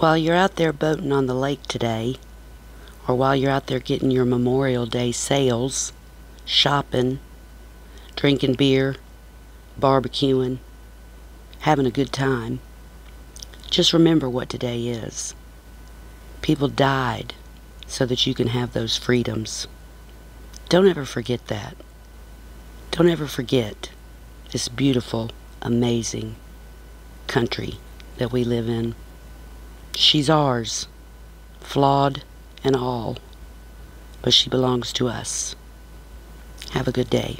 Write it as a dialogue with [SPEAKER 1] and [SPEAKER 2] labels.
[SPEAKER 1] While you're out there boating on the lake today, or while you're out there getting your Memorial Day sales, shopping, drinking beer, barbecuing, having a good time, just remember what today is. People died so that you can have those freedoms. Don't ever forget that. Don't ever forget this beautiful, amazing country that we live in. She's ours, flawed and all, but she belongs to us. Have a good day.